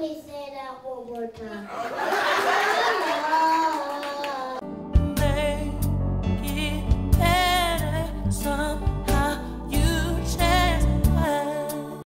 Let me say that one more time.